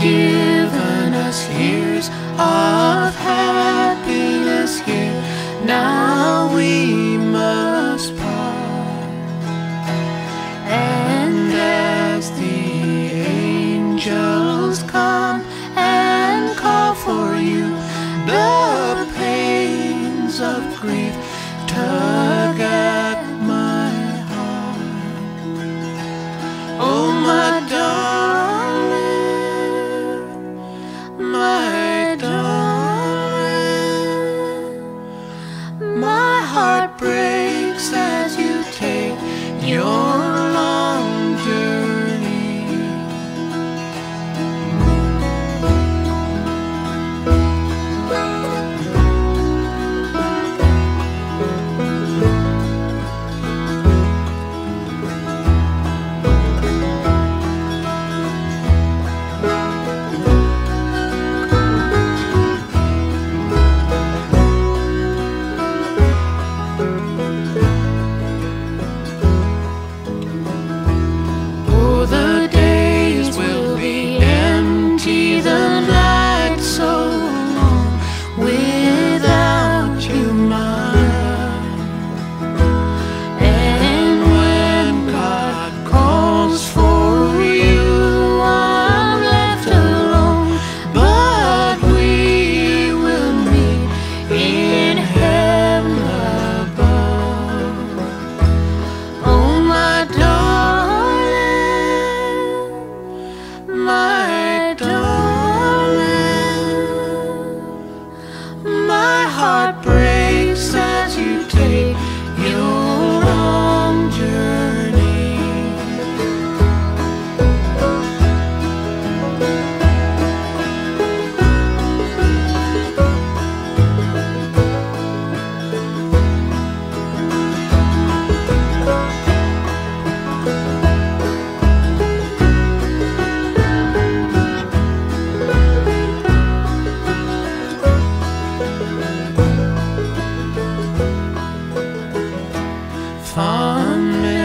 given us. Years of Señor. fondness.